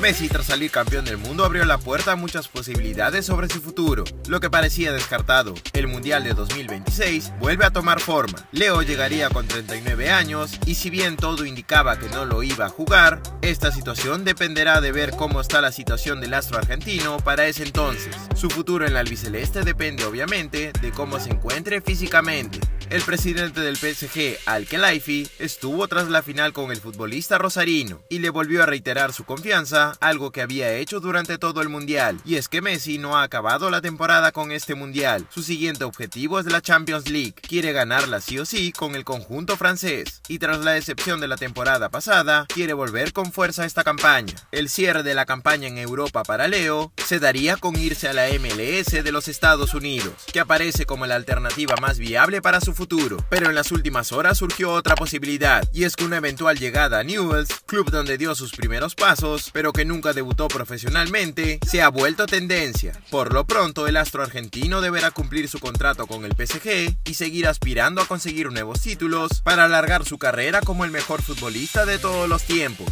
Messi tras salir campeón del mundo abrió la puerta a muchas posibilidades sobre su futuro. Lo que parecía descartado, el Mundial de 2026 vuelve a tomar forma. Leo llegaría con 39 años y si bien todo indicaba que no lo iba a jugar, esta situación dependerá de ver cómo está la situación del astro argentino para ese entonces. Su futuro en la albiceleste depende obviamente de cómo se encuentre físicamente. El presidente del PSG, Al-Khelaifi, estuvo tras la final con el futbolista rosarino y le volvió a reiterar su confianza, algo que había hecho durante todo el mundial. Y es que Messi no ha acabado la temporada con este mundial. Su siguiente objetivo es la Champions League. Quiere ganarla sí o sí con el conjunto francés. Y tras la decepción de la temporada pasada, quiere volver con fuerza a esta campaña. El cierre de la campaña en Europa para Leo se daría con irse a la MLS de los Estados Unidos, que aparece como la alternativa más viable para su futuro. Pero en las últimas horas surgió otra posibilidad, y es que una eventual llegada a Newells, club donde dio sus primeros pasos, pero que nunca debutó profesionalmente, se ha vuelto tendencia. Por lo pronto, el astro argentino deberá cumplir su contrato con el PSG y seguir aspirando a conseguir nuevos títulos para alargar su carrera como el mejor futbolista de todos los tiempos.